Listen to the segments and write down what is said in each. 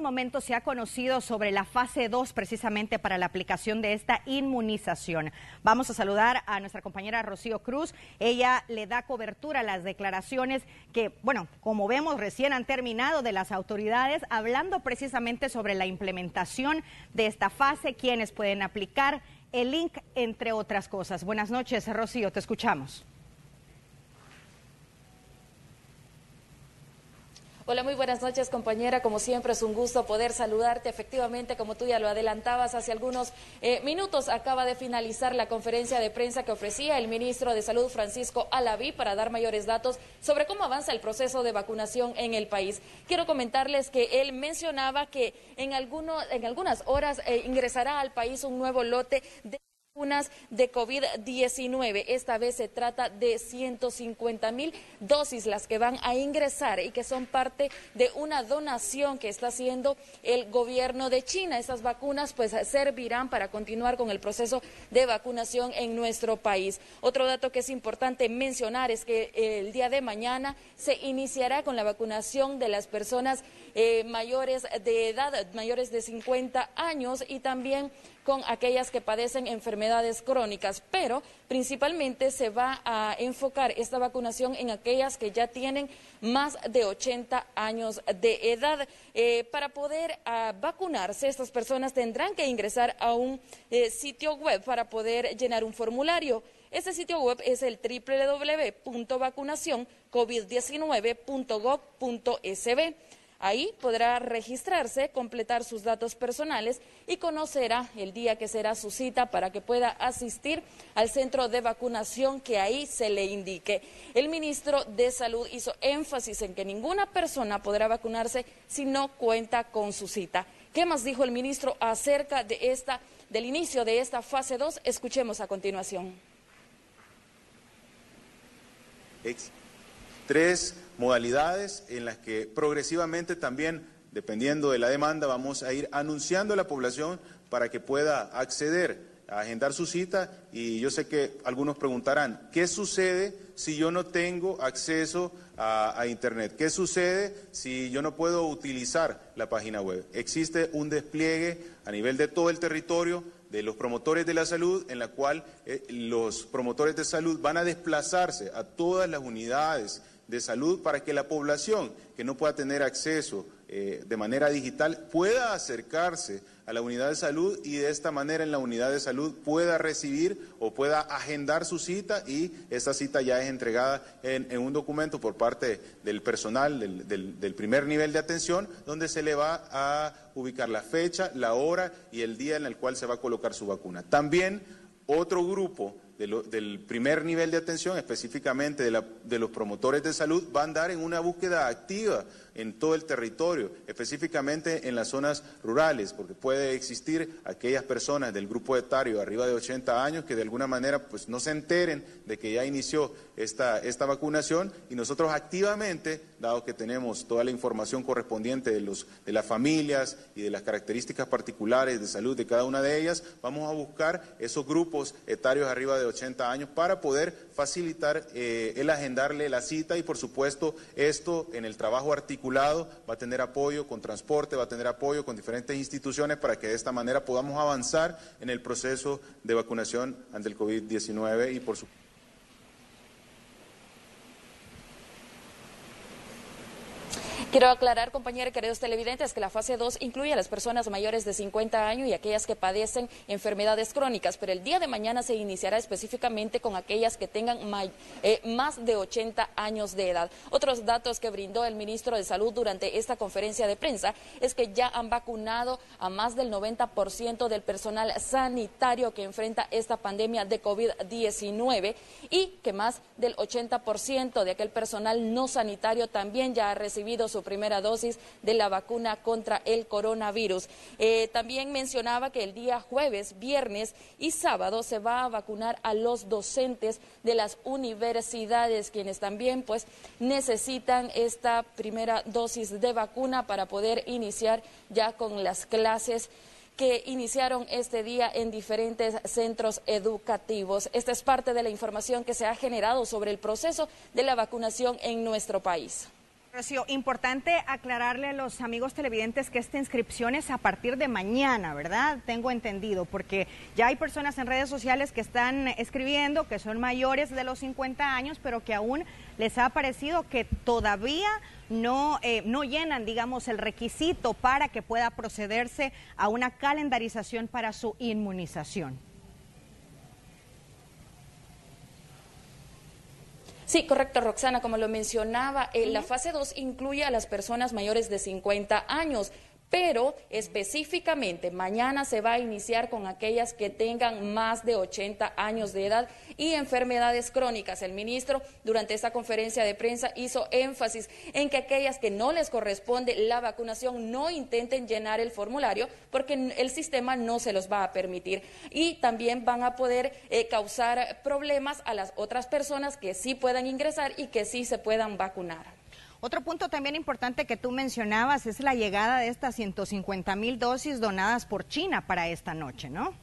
unos momentos se ha conocido sobre la fase 2 precisamente para la aplicación de esta inmunización. Vamos a saludar a nuestra compañera Rocío Cruz. Ella le da cobertura a las declaraciones que, bueno, como vemos, recién han terminado de las autoridades, hablando precisamente sobre la implementación de esta fase, quienes pueden aplicar el link, entre otras cosas. Buenas noches, Rocío, te escuchamos. Hola, muy buenas noches compañera. Como siempre es un gusto poder saludarte. Efectivamente, como tú ya lo adelantabas hace algunos eh, minutos, acaba de finalizar la conferencia de prensa que ofrecía el ministro de Salud Francisco Alaví para dar mayores datos sobre cómo avanza el proceso de vacunación en el país. Quiero comentarles que él mencionaba que en, alguno, en algunas horas eh, ingresará al país un nuevo lote de vacunas de COVID-19. Esta vez se trata de 150 mil dosis las que van a ingresar y que son parte de una donación que está haciendo el gobierno de China. Estas vacunas pues servirán para continuar con el proceso de vacunación en nuestro país. Otro dato que es importante mencionar es que el día de mañana se iniciará con la vacunación de las personas eh, mayores de edad, mayores de 50 años y también con aquellas que padecen enfermedades crónicas, pero principalmente se va a enfocar esta vacunación en aquellas que ya tienen más de 80 años de edad. Eh, para poder ah, vacunarse, estas personas tendrán que ingresar a un eh, sitio web para poder llenar un formulario. Este sitio web es el www.vacunacioncovid19.gov.sb. Ahí podrá registrarse, completar sus datos personales y conocerá el día que será su cita para que pueda asistir al centro de vacunación que ahí se le indique. El ministro de Salud hizo énfasis en que ninguna persona podrá vacunarse si no cuenta con su cita. ¿Qué más dijo el ministro acerca de esta, del inicio de esta fase 2? Escuchemos a continuación. Tres modalidades en las que progresivamente también, dependiendo de la demanda, vamos a ir anunciando a la población para que pueda acceder a agendar su cita y yo sé que algunos preguntarán, ¿qué sucede si yo no tengo acceso a, Internet? ¿Qué sucede si yo no puedo utilizar la página web? Existe un despliegue a nivel de todo el territorio de los promotores de la salud, en la cual eh, los promotores de salud van a desplazarse a todas las unidades de salud para que la población que no pueda tener acceso eh, de manera digital pueda acercarse a la unidad de salud y de esta manera en la unidad de salud pueda recibir o pueda agendar su cita y esta cita ya es entregada en, un documento por parte del personal del, del primer nivel de atención donde se le va a ubicar la fecha, la hora y el día en el cual se va a colocar su vacuna. También otro grupo del primer nivel de atención, específicamente de, de, los promotores de salud, va a andar en una búsqueda activa en todo el territorio, específicamente en las zonas rurales, porque puede existir aquellas personas del grupo etario arriba de 80 años que de alguna manera pues, no se enteren de que ya inició esta, esta vacunación. Y nosotros activamente, dado que tenemos toda la información correspondiente de, los, de las familias y de las características particulares de salud de cada una de ellas, vamos a buscar esos grupos etarios arriba de 80 años para poder facilitar eh, el agendarle la cita y por supuesto esto en el trabajo articulado va a tener apoyo con transporte, va a tener apoyo con diferentes instituciones para que de esta manera podamos avanzar en el proceso de vacunación ante el COVID-19 y por supuesto. Quiero aclarar, compañeros y queridos televidentes, que la fase 2 incluye a las personas mayores de 50 años y aquellas que padecen enfermedades crónicas, pero el día de mañana se iniciará específicamente con aquellas que tengan eh, más de 80 años de edad. Otros datos que brindó el ministro de Salud durante esta conferencia de prensa es que ya han vacunado a más del 90% del personal sanitario que enfrenta esta pandemia de COVID-19 y que más del 80% de aquel personal no sanitario también ya ha recibido su primera dosis de la vacuna contra el coronavirus. Eh, también mencionaba que el día jueves, viernes y sábado se va a vacunar a los docentes de las universidades, quienes también pues necesitan esta primera dosis de vacuna para poder iniciar ya con las clases que iniciaron este día en diferentes centros educativos. Esta es parte de la información que se ha generado sobre el proceso de la vacunación en nuestro país. Rocío, importante aclararle a los amigos televidentes que esta inscripción es a partir de mañana, ¿verdad? Tengo entendido, porque ya hay personas en redes sociales que están escribiendo que son mayores de los 50 años, pero que aún les ha parecido que todavía no, eh, no llenan, digamos, el requisito para que pueda procederse a una calendarización para su inmunización. Sí, correcto, Roxana. Como lo mencionaba, eh, la fase 2 incluye a las personas mayores de 50 años pero específicamente mañana se va a iniciar con aquellas que tengan más de 80 años de edad y enfermedades crónicas. El ministro durante esta conferencia de prensa hizo énfasis en que aquellas que no les corresponde la vacunación no intenten llenar el formulario porque el sistema no se los va a permitir y también van a poder eh, causar problemas a las otras personas que sí puedan ingresar y que sí se puedan vacunar. Otro punto también importante que tú mencionabas es la llegada de estas 150 mil dosis donadas por China para esta noche, ¿no?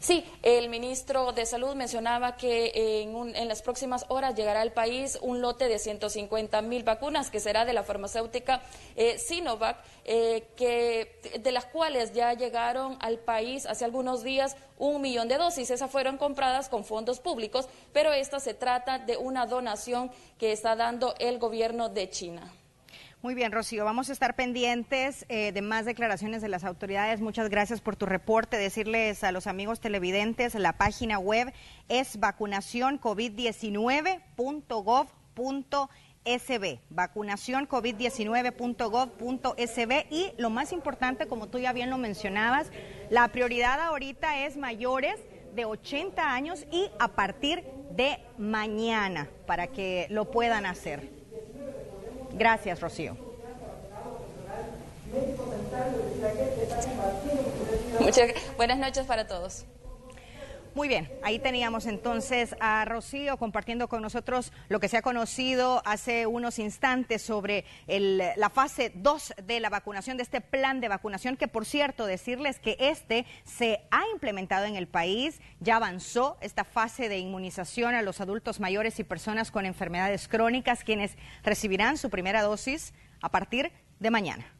Sí, el ministro de Salud mencionaba que en, las próximas horas llegará al país un lote de 150 mil vacunas que será de la farmacéutica eh, Sinovac, eh, que, de las cuales ya llegaron al país hace algunos días un millón de dosis. Esas fueron compradas con fondos públicos, pero esta se trata de una donación que está dando el gobierno de China. Muy bien, Rocío, vamos a estar pendientes eh, de más declaraciones de las autoridades. Muchas gracias por tu reporte. Decirles a los amigos televidentes, la página web es vacunacioncovid19.gov.sb, vacunacioncovid19.gov.sb y lo más importante, como tú ya bien lo mencionabas, la prioridad ahorita es mayores de 80 años y a partir de mañana para que lo puedan hacer. Gracias, Rocío. Muchas buenas noches para todos. Muy bien, ahí teníamos entonces a Rocío compartiendo con nosotros lo que se ha conocido hace unos instantes sobre la fase 2 de la vacunación, de este plan de vacunación, que por cierto, decirles que este se ha implementado en el país, ya avanzó esta fase de inmunización a los adultos mayores y personas con enfermedades crónicas, quienes recibirán su primera dosis a partir de mañana.